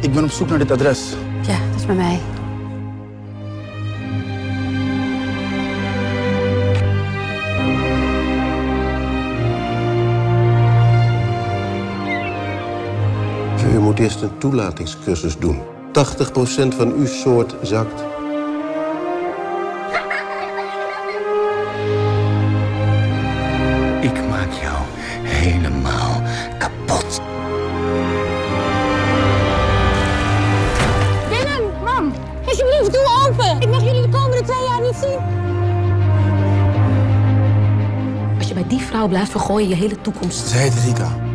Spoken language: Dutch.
Ik ben op zoek naar dit adres. Ja, dat is bij mij. U moet eerst een toelatingscursus doen. 80% van uw soort zakt. Ik maak jou helemaal Alsjeblieft, doe open. Ik mag jullie de komende twee jaar niet zien. Als je bij die vrouw blijft, vergooi je je hele toekomst. Ze heet Rika.